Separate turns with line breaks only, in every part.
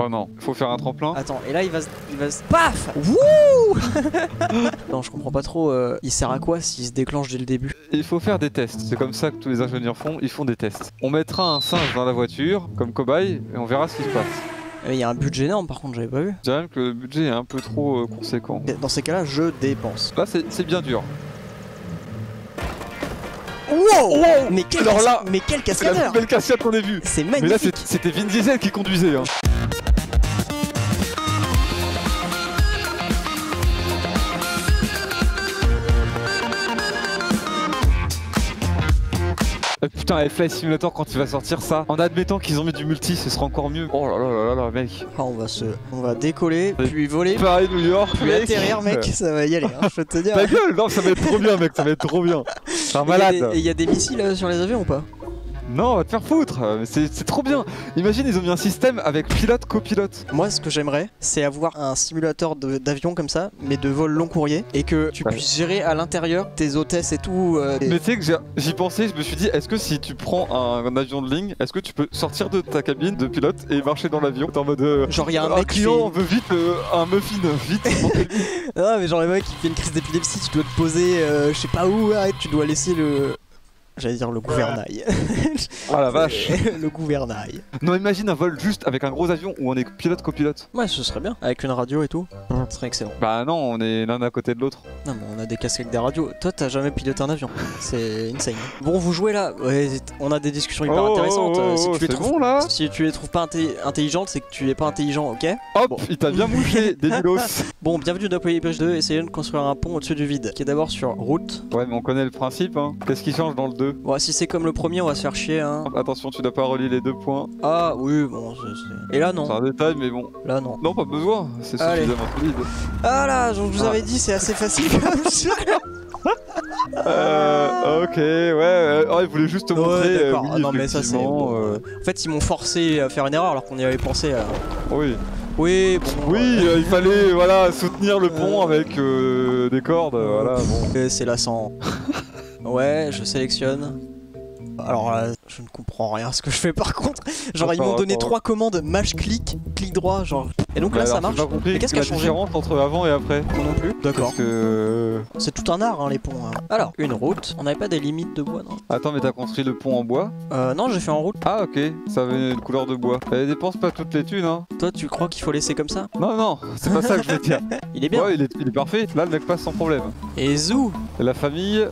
Oh non, faut faire un tremplin.
Attends, et là il va se... Il va se... Paf Wouh Non, je comprends pas trop. euh, il sert à quoi s'il se déclenche dès le début?
Il faut faire des tests. C'est comme ça que tous les ingénieurs font. Ils font des tests. On mettra un singe dans la voiture comme cobaye et on verra ce qui se passe.
Il y a un budget énorme par contre, j'avais pas vu.
Je dirais même que le budget est un peu trop euh, conséquent.
Et Dans ces cas-là, je dépense.
Là, c'est bien dur.
Wow, Mais quel,
Alors là,
mais quel
C'est la
cascadeur
plus belle cascade qu'on ait vue.
C'est
Mais là,
magnifique
c'était Vin Diesel qui conduisait. Hein. Putain, Flight Simulator quand il va sortir ça, en admettant qu'ils ont mis du multi, ce sera encore mieux. Oh là là là là là, mec.
Ah, on va se, on va décoller, puis voler,
Paris, New York,
puis
mec.
atterrir, mec. Ça va y aller, hein, je peux te dire.
Ta gueule, non, ça va être trop bien, mec, ça va être trop bien. C'est un
Et il y a
malade.
des- Et il y a des missiles euh, sur les avions ou pas?
Non, va te faire foutre. C'est trop bien. Imagine, ils ont mis un système avec pilote, copilote.
Moi, ce que j'aimerais, c'est avoir un simulateur d'avion comme ça, mais de vol long courrier, et que tu
Ouais.
puisses gérer à l'intérieur tes hôtesses et tout. euh, et-
Mais tu sais que j'y pensais, je me suis dit, est-ce que si tu prends un, un avion de ligne, est-ce que tu peux sortir de ta cabine de pilote et marcher dans l'avion? T'es en mode. euh,
Genre, il y a un
un
mec fait...
client veut vite euh, un muffin, vite.
Ah, mais genre, le mec qui fait une crise d'épilepsie, tu dois te poser, euh, je sais pas où, arrête, tu dois laisser le. J'allais dire le gouvernail.
ah la vache.
le gouvernail.
Non, imagine un vol juste avec un gros avion où on est pilote, copilote.
Ouais, ce serait bien. Avec une radio et tout. Ce serait excellent.
Bah non, on est l'un à côté de l'autre.
Non, mais on a des casques avec des radios. Toi, t'as jamais piloté un avion. C'est insane. Bon, vous jouez là. Ouais, on a des discussions hyper
Oh,
intéressantes.
oh,
si
oh,
tu les trouves.
bon là
Si tu les trouves pas inté- intelligentes, c'est que tu es pas intelligent, ok?
Hop,
Bon.
il t'a bien mouché, débilos.
Bon, bienvenue dans Poly Bridge 2, essayons de construire un pont au-dessus du vide, qui est d'abord sur route.
Ouais, mais on connaît le principe, hein. Qu'est-ce qui change dans le 2
Bon, si c'est comme le premier, on va se faire chier, hein.
Attention, tu dois pas relier les deux points.
Ah, oui, bon, c'est- c'est- Et là,
C'est
non.
un détail, mais bon.
Là, non.
Non, pas besoin, c'est suffisamment solide.
Ah là, je vous
Ah.
avais dit, c'est assez facile comme ça.
Euh, ok, ouais. Oh, il voulait juste te montrer.
Ouais,
euh, oui,
Ah non, mais ça, c'est. bon,
euh,
euh, En fait, ils m'ont forcé à faire une erreur alors qu'on y avait pensé. euh.
Oui,
Oui, bon.
oui, il fallait voilà soutenir le pont avec euh, des cordes, voilà. Bon.
C'est lassant. ouais, je sélectionne. Alors là, je ne comprends rien à ce que je fais par contre. Genre, ils m'ont donné trois commandes mâche clic, clic droit, genre. Et donc
Mais
là, ça marche. Mais qu'est-ce qui a changé
entre avant et après.
Moi non plus. D'accord.
Parce que.
C'est tout un art, hein, les ponts. hein. Alors, une route. On n'avait pas des limites de bois, non
Attends, mais t'as construit le pont en bois
euh, Non, j'ai fait en route.
Ah, ok, ça avait une couleur de bois. Elle dépense pas toutes les thunes, hein.
Toi, tu crois qu'il faut laisser comme ça
Non, non, c'est pas ça que je vais dire.
Il est bien.
Ouais, il est, il est parfait. Là, le mec passe sans problème.
Et zou
la famille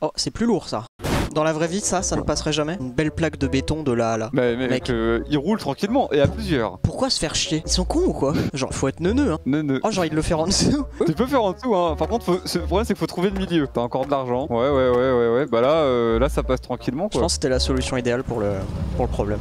Oh, c'est plus lourd ça. Dans la vraie vie, ça, ça ne passerait jamais. Une belle plaque de béton de là à là.
Mais mec, euh, il roule tranquillement et à plusieurs.
Pourquoi se faire chier? Ils sont cons ou quoi? Genre, faut être neuneux, hein.
Ne, ne.
Oh, j'ai envie de le faire en dessous.
Tu peux faire en dessous, hein. Par contre, faut- le problème, c'est qu'il faut trouver le milieu. T'as encore de l'argent. Ouais, ouais, ouais, ouais, ouais. Bah là, euh, là, ça passe tranquillement,
Je
quoi.
pense que c'était la solution idéale pour le, pour le problème.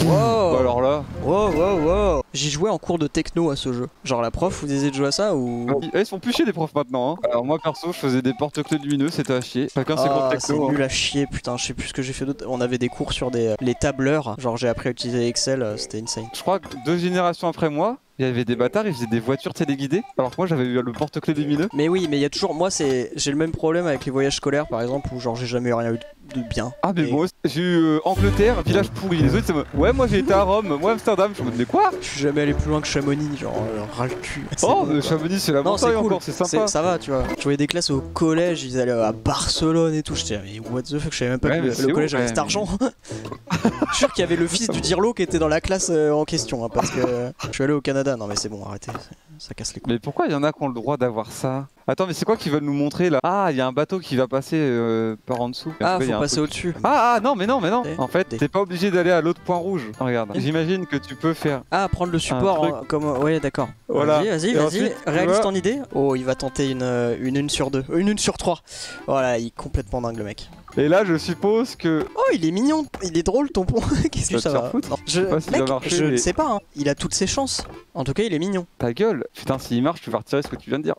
Bah
Wow
alors là.
Wow, wow, wow J'ai joué en cours de techno à ce jeu. Genre, la prof vous disiez de jouer à ça ou.
Eh, Ils sont plus chier les profs maintenant. Hein. Alors moi perso, je faisais des porte-clés lumineux, c'était à chier. Chacun ses cours
Ah,
de
c'est
techno. hein.
nul à chier, putain, je sais plus ce que j'ai fait d'autre. On avait des cours sur des, les tableurs, genre j'ai appris à utiliser Excel, euh, c'était insane.
Je crois que deux générations après moi, il y avait des bâtards, ils faisaient des voitures téléguidées. Alors que moi j'avais eu le porte-clés lumineux.
Mais oui, mais il y a toujours. Moi, c'est j'ai le même problème avec les voyages scolaires par exemple, où genre j'ai jamais eu rien eu de bien.
Ah mais
Et-
moi j'ai eu euh, Angleterre, village pourri. Les autres c'est ouais moi j'ai été à Rome, moi Amsterdam. Je me dis mais quoi?
Je suis jamais allé plus loin que Chamonix, genre euh, ras le cul.
Oh
bon.
Chamonix c'est la
Non, c'est
montagne
cool.
encore, c'est sympa.
ça va, tu vois. Je voyais des classes au collège, ils allaient à Barcelone et tout. J'étais, mais what the fuck, je savais même pas
Ouais,
que le, collège avait
ouais,
cet argent. je suis sûr qu'il y avait le fils du Dirlo qui était dans la classe euh, en question, hein, parce que euh, je suis allé au Canada. Non, mais c'est bon, arrêtez, ça casse les couilles.
Mais pourquoi il y en a qui ont le droit d'avoir ça? Attends mais c'est quoi qu'ils veulent nous montrer là? Ah il y a un bateau qui va passer euh, par en dessous.
Ah, faut passer au-dessus.
Ah, ah non mais non mais non
Des-
En fait t'es pas obligé d'aller à l'autre point rouge Regarde J'imagine que tu peux faire
Ah, prendre le support hein, comme. Ouais, d'accord.
Voilà.
Vas-y, vas-y, vas-y. Réalise ton idée? Oh, il va tenter une, euh, une une sur deux. Une une sur trois. Voilà, il est complètement dingue le mec.
Et là je suppose que
Oh, il est mignon. Il est drôle ton pont. Qu'est-ce que ça
faire
va
foutre.
Non, Je,
sais pas s'il
mec,
va marcher,
je ne
mais-
sais pas. hein. Il a toutes ses chances. En tout cas, il est mignon.
ta gueule Putain s'il marche tu vas retirer ce que tu viens de dire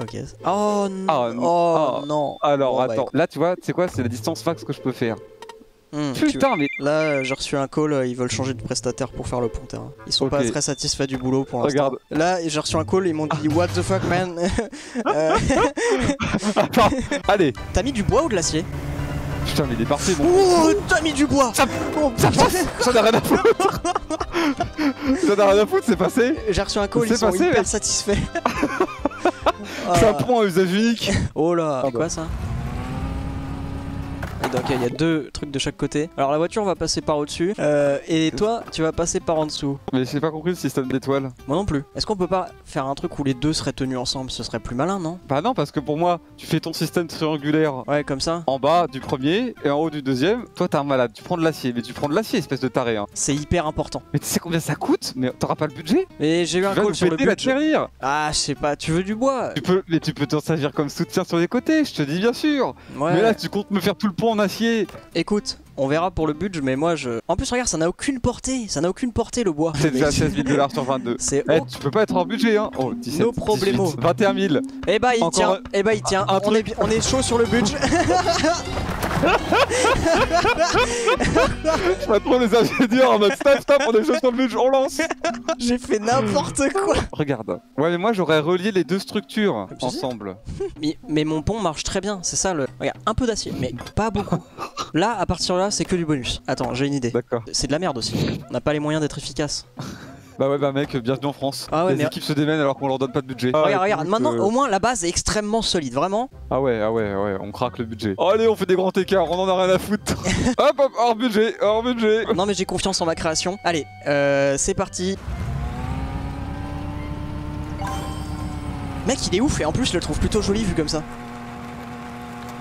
Ok. Oh non.
Ah, non.
oh
Ah.
non.
Alors
Bon, bah,
attends Là tu vois c'est quoi? C'est la distance max que je peux faire
Hmm,
Putain mais
Là, j'ai reçu un call. euh, Ils veulent changer de prestataire pour faire le pont terrain. Ils sont pas très satisfaits du boulot pour l'instant.
regarde
Là, j'ai reçu un call. Ils m'ont dit What the fuck, man? Euh,
Attends Allez
T'as mis du bois ou de l'acier?
Putain, mais il est parti, bon.
Oh, t'as mis du bois.
Ça-
Oh,
Ça passe. Ça n'a rien à foutre. Ça n'a rien à foutre, c'est passé.
J'ai reçu un call,
C'est
ils sont
passé,
hyper satisfaits.
C'est un
Ah.
pont à usage unique.
Oh là,
Ah
c'est quoi ça? Donc il y a deux trucs de chaque côté. Alors la voiture va passer par au-dessus euh, et toi tu vas passer par en dessous.
Mais j'ai pas compris le système d'étoiles.
Moi non plus. Est-ce qu'on peut pas faire un truc où les deux seraient tenus ensemble? Ce serait plus malin, non?
Bah non, parce que pour moi, tu fais ton système triangulaire
Ouais, comme ça.
en bas du premier et en haut du deuxième. Toi, t'es un malade, tu prends de l'acier, mais tu prends de l'acier, espèce de taré. Hein.
C'est hyper important.
Mais tu sais combien ça coûte? Mais t'auras pas le budget
Mais j'ai eu un call sur le budget. Ah, je sais pas. Tu veux du bois?
Tu peux, mais tu peux t'en servir comme soutien sur les côtés, je te dis bien sûr.
Ouais.
Mais là, tu comptes me faire tout le pont en acier.
Écoute, on verra pour le budget, mais moi je. En plus, regarde, ça n'a aucune portée. Ça n'a aucune portée le bois.
C'est déjà
Mais-
16 000 dollars sur 22.
C'est
Eh, tu peux pas être hors budget, hein. Oh, 17,
No problemo.
18, 21 000.
Eh bah il
Encore
tient.
un-
Eh bah il tient. on, est, on est chaud sur le budget.
Je vois trop les ingénieurs en mode stop, stop, on est chaud sur le budget, on lance.
J'ai fait n'importe quoi.
Regarde. Ouais, mais moi, j'aurais relié les deux structures ensemble.
Mais, mais mon pont marche très bien, c'est ça le. Regarde, un peu d'acier, mais pas beaucoup. Là, à partir de là, c'est que du bonus. Attends, j'ai une idée.
D'accord.
C'est de la merde aussi. On n'a pas les moyens d'être efficace.
Bah ouais, bah mec, bienvenue en France.
Ah ouais,
les
mais-
équipes se démènent alors qu'on leur donne pas de budget.
regarde,
Ah,
regarde,
écoute,
maintenant,
euh,
au moins, la base est extrêmement solide, vraiment.
Ah ouais, ah ouais, ouais, on craque le budget. Oh, allez, on fait des grands écarts, on en a rien à foutre. hop, hop, hors budget, hors budget.
Non, mais j'ai confiance en ma création. Allez, euh, c'est parti. Mec, il est ouf et en plus, je le trouve plutôt joli vu comme ça.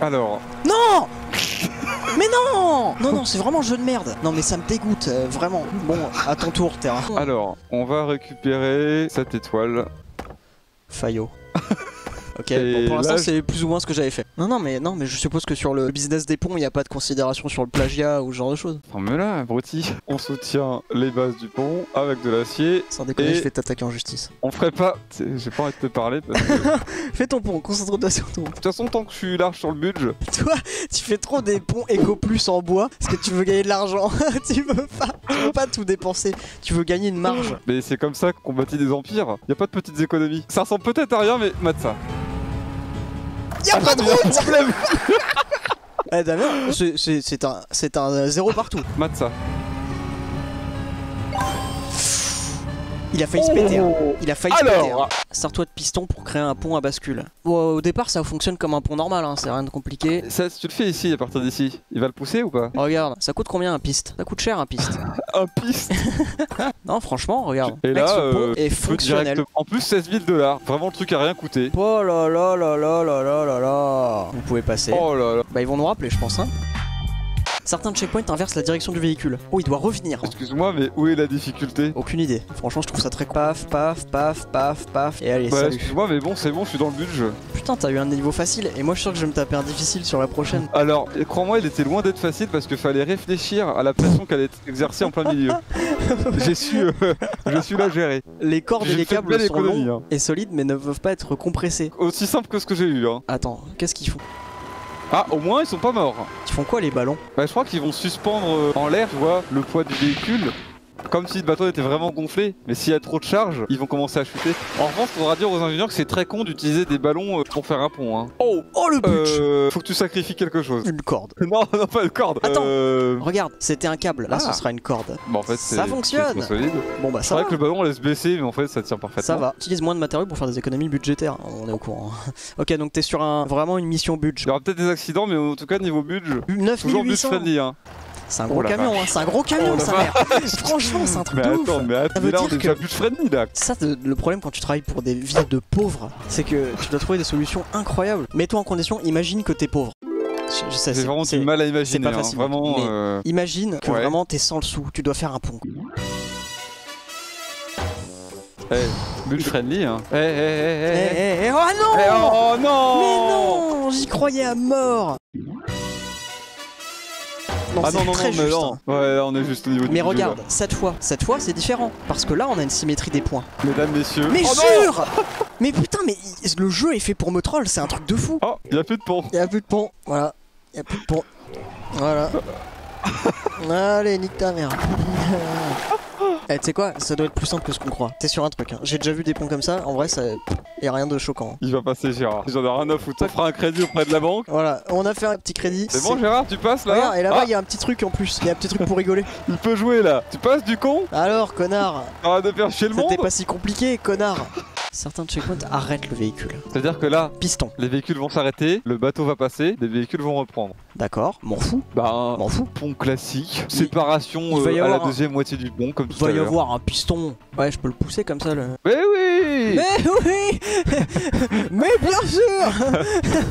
Alors,
Non Mais non Non, non, c'est vraiment jeu de merde. Non, mais ça me dégoûte, euh, vraiment. Bon, à ton tour, Terra.
alors, on va récupérer cette étoile.
Fayot. Ok, bon, pour l'instant
là,
c'est plus ou moins ce que j'avais fait. Non, non, mais non, mais je suppose que sur le business des ponts, il n'y a pas de considération sur le plagiat ou ce genre de choses.
Ferme-la, abruti. On soutient les bases du pont avec de l'acier.
Sans déconner,
Et-
je vais t'attaquer en justice.
On ferait pas. J'ai pas envie de te parler parce que. De
Fais ton pont, concentre-toi sur ton pont.
toute façon, tant que je suis large sur le budget,
Toi, tu fais trop des ponts éco plus en bois parce que tu veux gagner de l'argent. tu veux pas, tu veux pas tout dépenser. Tu veux gagner une marge.
mais c'est comme ça qu'on bâtit des empires. Y a pas de petites économies. Ça ressemble peut-être à rien, mais mate ça.
Y'a pas de route Eh Damien, c'est un, un zéro partout.
Mat ça.
Il a failli se péter. hein.
Oh.
Il a failli se péter. hein.
Alors,
Sers-toi de piston pour créer un pont à bascule. Bon, au départ, ça fonctionne comme un pont normal, hein, c'est rien de compliqué.
ça, si tu le fais ici, à partir d'ici, il va le pousser ou pas?
Regarde, ça coûte combien un piste? Ça coûte cher un piste.
Un piste?
non, franchement, regarde.
Et
Mec,
là,
ce pont
euh,
est fonctionnel.
direct- En plus, 16 000 dollars. Vraiment, le truc a rien coûté.
Oh là là là là là là là là là. Vous pouvez passer.
Oh là là.
Bah, ils vont nous rappeler, je pense. Hein. Certains checkpoints inversent la direction du véhicule. Oh, il doit revenir.
Excuse-moi, mais où est la difficulté
Aucune idée. Franchement, je trouve ça très paf, paf, paf, paf, paf. Et allez,
Bah,
salut.
excuse-moi, mais bon, c'est bon, je suis dans le budget.
Putain, t'as eu un niveau facile. Et moi, je suis sûr que je vais me taper un difficile sur la prochaine.
Alors, crois-moi, il était loin d'être facile parce qu'il fallait réfléchir à la pression qu'elle est exercée en plein milieu. J'ai su, euh, je suis là gérer.
Les cordes et les câbles sont longs
hein.
et solides, mais ne peuvent pas être compressés.
Aussi simple que ce que j'ai eu. Hein.
Attends, qu'est-ce qu'ils font?
Ah, au moins, ils sont pas morts.
Ils font quoi les ballons?
Bah, je crois qu'ils vont suspendre euh, en l'air, tu vois, le poids du véhicule. Comme si le bateau était vraiment gonflé, mais s'il y a trop de charge, ils vont commencer à chuter. En revanche, faudra dire aux ingénieurs que c'est très con d'utiliser des ballons euh, pour faire un pont. Hein.
Oh Oh le butch
Euh, faut que tu sacrifies quelque chose.
Une corde.
Non, non, pas de corde.
Attends.
Euh...
Regarde, c'était un câble, là
Ah.
ce sera une corde.
Bon, en fait,
Ça
c'est
fonctionne.
c'est solide.
Bon bah
C'est
ça
vrai
va.
que le ballon on laisse baisser, mais en fait, ça tient parfaitement.
Ça va. Utilise moins de matériaux pour faire des économies budgétaires. On est au courant. ok, donc t'es sur un vraiment une mission
Il
budget.
y aura peut-être des accidents, mais en tout cas, niveau budget, toujours budget
9800
friendly. Hein.
C'est un
Oh
gros
la
camion, hein. c'est un gros camion,
Oh
sa mère. Franchement, c'est un truc
Mais
de ouf.
mais, attends,
Ça veut
mais là, on
dire
est déjà
que-
budget friendly là.
Ça, le problème quand tu travailles pour des villes de pauvres, c'est que tu dois trouver des solutions incroyables. Mets-toi en condition, imagine que t'es pauvre.
J'ai
c'est-
vraiment
c'est-
du mal à imaginer.
pas
hein.
facile,
Vraiment.
mais-
euh,
Imagine que
Ouais.
vraiment t'es sans le sou, tu dois faire un pont.
eh, budget friendly. Hein. Eh, eh, eh,
eh.
eh, eh,
oh non
Eh, oh non
Mais non J'y croyais à mort Non,
Ah non, non,
très
non,
juste.
non.
hein.
Ouais, là, on est juste au niveau
Mais regarde, cette fois, cette fois c'est différent. Parce que là on a une symétrie des points.
Mesdames, messieurs.
Mais
oh,
jure Mais putain, mais le jeu est fait pour me troll, c'est un truc de fou.
Oh, il a plus de pont.
Il a plus de pont, voilà. Il a plus de pont. Voilà. Allez, nique ta mère. Eh, tu sais quoi Ça doit être plus simple que ce qu'on croit. T'es sur un truc. Hein. J'ai déjà vu des ponts comme ça. En vrai, ça y a rien de choquant.
Il va passer Gérard. J'en ai rien à foutre. Ça fera un crédit auprès de la banque.
Voilà, on a fait un petit crédit.
C'est bon Gérard, tu passes là
Regarde, et là-bas,
Ah,
il y a un petit truc en plus. Il y a un petit truc pour rigoler.
Il peut jouer là. Tu passes du con
Alors, connard
Arrête de faire chier le monde
C'était pas si compliqué, connard Certains checkpoints arrêtent le véhicule.
C'est-à-dire que là,
Piston.
les véhicules vont s'arrêter, le bateau va passer, les véhicules vont reprendre.
D'accord, m'en fous,
Bah,
m'en fous.
pont classique, séparation
il
euh, à la
un-
deuxième moitié du pont, comme
Il
tout à
va y avoir un piston. Ouais, je peux le pousser comme ça, le.
Mais oui
Mais oui Mais bien sûr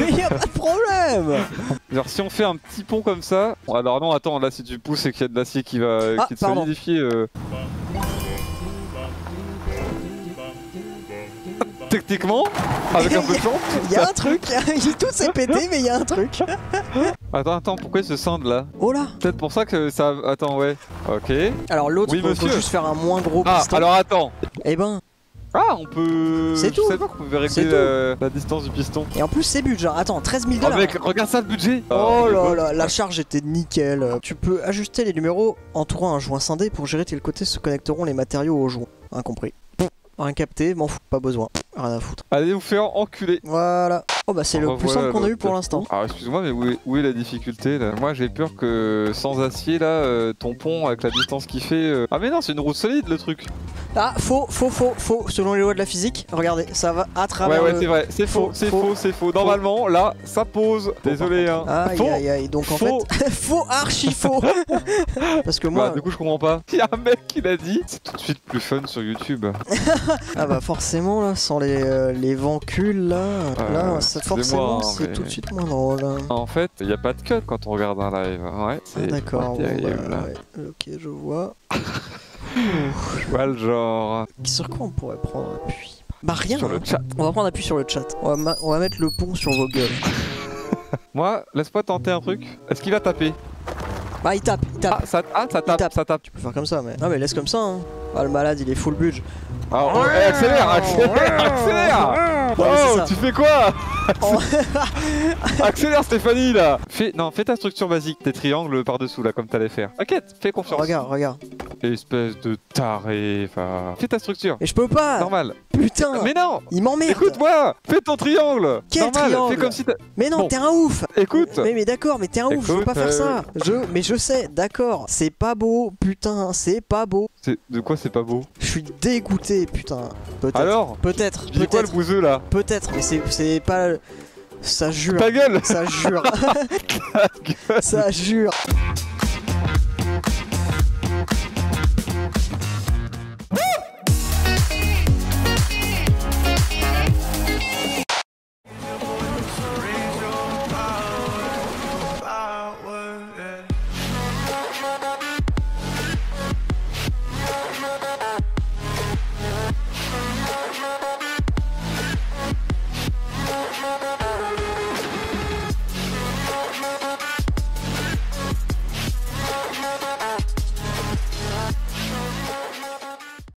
Mais y a pas de problème
Alors si on fait un petit pont comme ça, alors non attends là si tu pousses et qu'il y a de l'acier qui va
Ah,
qui te
pardon.
solidifie. euh. Techniquement, avec un peu de chance.
Il y a un truc Tout s'est pété, mais il y a un truc
Attends attends pourquoi il se scinde là
Oh là
Peut-être pour ça que ça. Attends ouais. Ok.
Alors l'autre,
Oui,
faut, juste faire un moins gros
Ah
piston.
alors attends.
Eh ben,
Ah on peut.
C'est
Je
tout.
savais pas qu'on pouvait régler la, la distance du piston.
et en plus c'est but, genre, attends, 13 000
Oh
dollars
mec regarde ça le budget.
Oh
Ah,
là là, la charge était nickel. Tu peux ajuster les numéros entourant un joint scindé pour gérer de quel côté se connecteront les matériaux au joint. Incompris. Rien capté, m'en fous, pas besoin. Rien à foutre.
Allez vous faire enculer.
Voilà. Oh bah c'est le plus simple qu'on a eu
l'autre.
pour l'instant.
Alors excuse-moi, mais où est, où est la difficulté là? Moi j'ai peur que sans acier là, euh, ton pont avec la distance qu'il fait. euh, Ah mais non, c'est une route solide le truc.
Ah, faux, faux, faux, faux. Selon les lois de la physique, regardez, ça va à
Ouais
travers
ouais,
le-
c'est vrai, c'est faux,
Faux,
c'est
faux,
faux, c'est faux. Normalement là, ça pose. Désolé hein.
Aïe
Faux.
aïe aïe, donc en
Faux.
fait, faux, archi faux Parce que moi,
Bah, du coup je comprends pas. Il y a un mec qui l'a dit. C'est tout de suite plus fun sur YouTube.
ah bah forcément là, sans les, euh, les là, là, ça, forcément
hein,
c'est
mais-
tout de suite moins drôle. hein.
En fait, il y a pas de cut quand on regarde un live. Ouais,
Ah,
c'est
D'accord, bah, ouais. ok, je vois.
Je vois le genre.
Sur quoi on pourrait prendre appui? Bah rien.
Sur le
hein.
chat.
On va prendre appui sur le chat. On va, on va mettre le pont sur vos gueules.
Moi, laisse-moi tenter un truc. Est-ce qu'il va taper
Bah il tape, il tape.
ah ça, ah, ça tape,
tape.
ça tape.
Tu peux faire comme ça, mais. Non mais laisse comme ça. Hein. Ah le malade, il est full budge.
Ah, oh, accélère, accélère, accélère
Ouais,
Oh, tu fais quoi?
Oh.
Accélère Stéphanie là Fais, non, fais ta structure basique, tes triangles par-dessous là, comme t'allais faire. T'inquiète, fais confiance.
regarde, regarde.
Espèce de taré, enfin... Fais ta structure,
Et je peux pas.
normal.
Putain.
Mais non
Il m'emmerde.
Écoute-moi Fais ton triangle
Quel
Normal,
triangle
fais comme si t'as...
Mais non,
Bon.
t'es un ouf.
Écoute
Mais, mais d'accord, mais t'es un ouf, faut
Écoute,
pas faire
euh,
ça. Je, mais je sais, d'accord, c'est pas beau, putain, c'est pas beau.
De quoi c'est pas beau
Je suis dégoûté, putain. Peut-être.
Alors
Peut-être,
dis quoi le bouseux là
peut-être, mais c'est, c'est pas. Ça jure.
Ta gueule
Ça jure. ça jure.